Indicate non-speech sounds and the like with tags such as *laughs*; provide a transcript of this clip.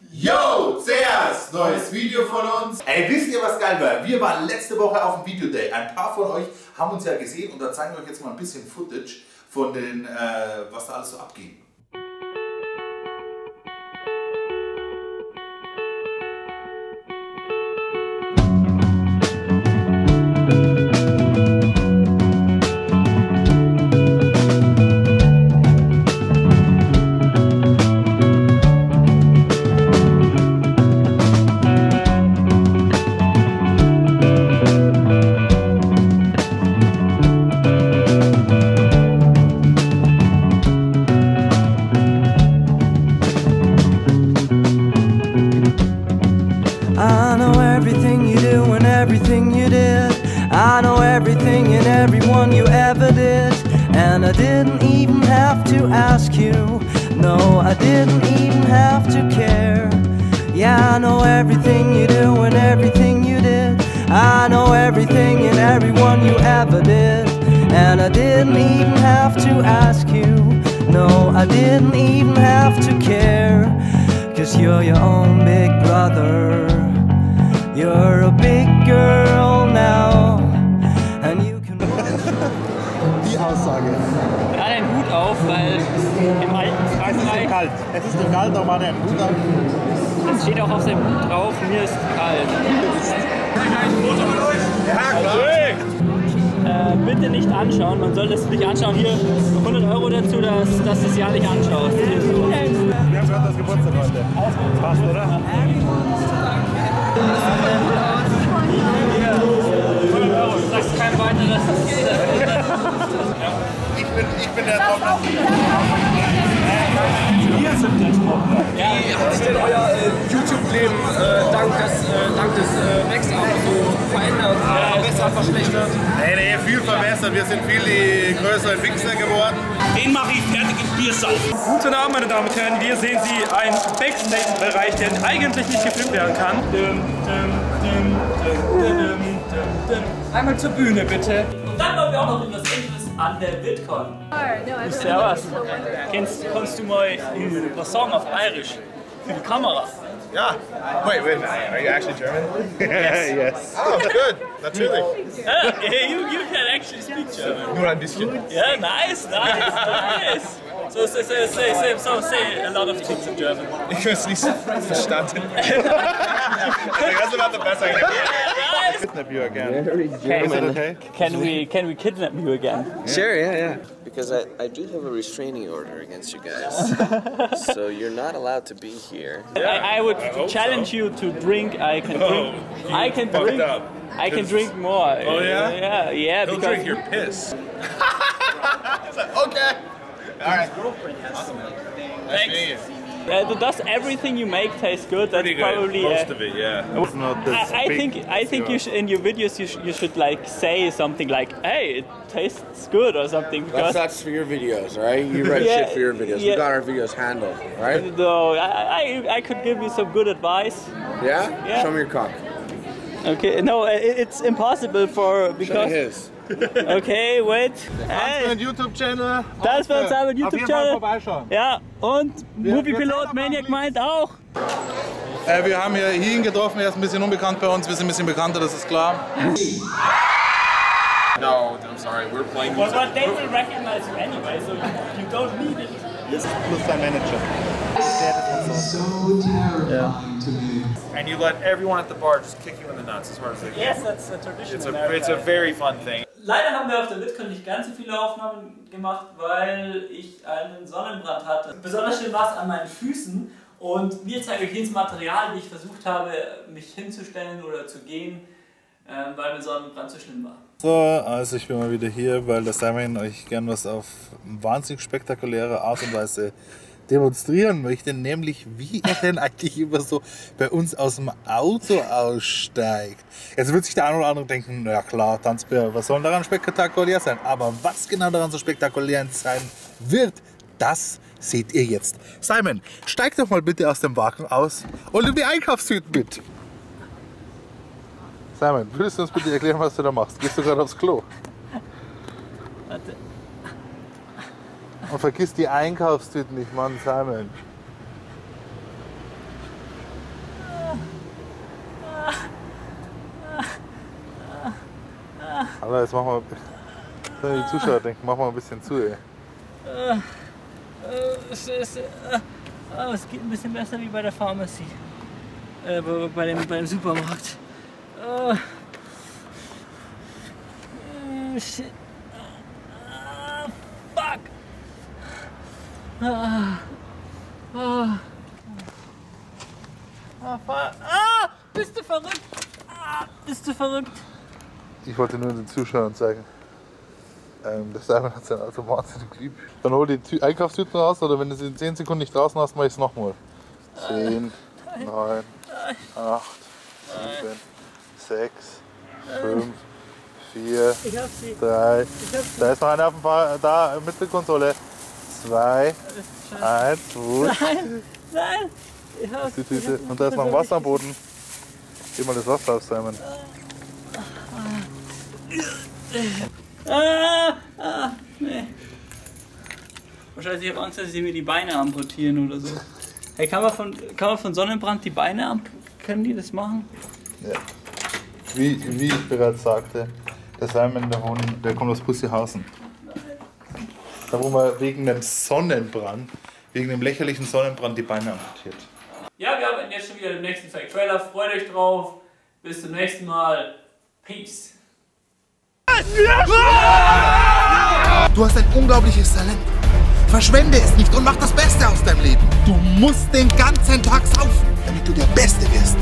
Yo, zuerst neues Video von uns. Ey, wisst ihr, was geil war? Wir waren letzte Woche auf dem Videoday. Ein paar von euch haben uns ja gesehen und da zeigen wir euch jetzt mal ein bisschen Footage von den, äh, was da alles so abging. I know everything and everyone you ever did. And I didn't even have to ask you. No, I didn't even have to care. Yeah, I know everything you do and everything you did. I know everything and everyone you ever did. And I didn't even have to ask you. No, I didn't even have to care. Cause you're your own big brother. Kalt. Es ist ihm kalt, er einen Hut auf. es steht auch auf seinem Hut drauf, mir ist kalt. Äh, bitte nicht anschauen, man soll das nicht anschauen. Hier 100 Euro dazu, dass, dass du es ja nicht anschaust. Hier so. Wir haben gerade das Geburtstag heute. Passt, oder? 100 Euro, du sagst kein weiteres. Ich bin, ich bin der Trockner. Wie hat sich denn euer äh, YouTube-Leben äh, dank des, äh, dank des äh, Max-Abos so verändert? verbessert, verschlechtert? Nee, nee, viel verbessert. Wir sind viel die größeren Fixer geworden. Den mache ich fertig im Biersaufen. Guten Abend, meine Damen und Herren. Hier sehen Sie einen Backstage-Bereich, der eigentlich nicht gefilmt werden kann. Dum, dum, dum, dum, dum, dum, dum. Einmal zur Bühne, bitte. Und dann waren wir auch noch in Angeles an der VidCon. Servus. Kennst, kannst du mal was sagen auf Bayerisch? Für die Kamera. Ja. Wait, wait, are you actually German? yes. *laughs* Oh, good. Natürlich. *laughs* Ah, you, you can actually speak German. Nur ein bisschen. Yeah, nice, nice, nice. So, say, say, say, say, so say a lot of things in German. Ich habe es nicht verstanden. Das ist not besser. Nice. Kidnap you again. Okay, Is it okay? can we can we kidnap you again? Sure, yeah, yeah. Because I, I do have a restraining order against you guys. *laughs* so you're not allowed to be here. I, I would challenge you to drink. I can oh, drink. I can drink. up. I can drink more. Oh, yeah? Yeah, yeah. He'll because drink your piss. *laughs* *laughs* Okay. Alright. Thanks. Uh, does everything you make taste good? That's good. probably. Most uh, of it, yeah. It's not this I, I think I think you should, in your videos you, sh- you should like say something like, "Hey, it tastes good" or something. That's that's for your videos, right? You write Yeah, shit for your videos. yeah. We got our videos handled, right? no, I, I I could give you some good advice. Yeah? Yeah. Show me your cock. Okay, no, it, it's impossible for because. his. Okay, wait. Hey, YouTube-Channel. das war unser Auf jeden Fall YouTube-Channel. vorbeischauen. Ja, und Moviepilot Maniac meint auch. Äh, wir haben hier ihn getroffen, er ist ein bisschen unbekannt bei uns, wir sind ein bisschen bekannter, das ist klar. No, I'm sorry. We're playing. Well, but they will recognize you anyway, so you, you don't need it. Plus dein Manager. and you let everyone at the bar just kick you in the nuts as hard as they can. Yes, that's a tradition. It's a it's a very fun thing. Leider haben wir auf der VidCon nicht ganz so viele Aufnahmen gemacht, weil ich einen Sonnenbrand hatte. Besonders schön war es an meinen Füßen und wir zeigen euch jetzt Material, wie ich versucht habe, mich hinzustellen oder zu gehen, ähm, weil mein Sonnenbrand so schlimm war. So, also ich bin mal wieder hier, weil der Simon euch gern was auf wahnsinnig spektakuläre Art und Weise demonstrieren möchte, nämlich wie er denn eigentlich immer so bei uns aus dem Auto aussteigt. Jetzt wird sich der eine oder andere denken, na klar, Tanzbär, was soll daran spektakulär sein? Aber was genau daran so spektakulär sein wird, das seht ihr jetzt. Simon, steig doch mal bitte aus dem Wagen aus und nimm die Einkaufstüten mit. Simon, würdest du uns bitte erklären, was du da machst? Gehst du gerade aufs Klo? Warte. Und vergiss die Einkaufstüten nicht, Mann, Simon. Alter, jetzt machen wir. Die Zuschauer denken, machen wir ein bisschen zu, ey. Scheiße. Äh, oh, es geht ein bisschen besser wie bei der Pharmacy. Äh, bei, dem, bei dem Supermarkt. Äh, shit. Ah, fuck. Ah, ah. Ah, fuck. Ah, bist du verrückt? Ah, bist du verrückt? Ich wollte nur den Zuschauern zeigen. Ähm, der Simon hat sein Auto wahnsinnig lieb. Dann hol die Tü Einkaufstüten raus oder wenn du sie in 10 Sekunden nicht draußen hast, mach ich es nochmal. 10, 9, 8, 7, 6, 5, 4, Ich hab sie. 3. Ich hab sie. Da ist noch einer auf dem Fahr da mit der Konsole. 2, 1, gut. Nein, nein. Ich hab Die Tüte. Und da ist noch Wasser am Boden. Gib mal das Wasser auf, Simon. Ah, ah, nee. Wahrscheinlich ich habe Angst, dass sie mir die Beine amputieren oder so. Hey, kann man von, kann man von Sonnenbrand die Beine amputieren? Können die das machen? Ja. Wie, wie ich bereits sagte, der Simon, der, Hund, der kommt aus Pussihausen. Da wo man wegen dem Sonnenbrand, wegen dem lächerlichen Sonnenbrand die Beine amputiert. Ja, wir haben jetzt schon wieder den nächsten Fake Trailer. Freut euch drauf. Bis zum nächsten Mal. Peace. Du hast ein unglaubliches Talent. Verschwende es nicht und mach das Beste aus deinem Leben. Du musst den ganzen Tag saufen, damit du der Beste wirst.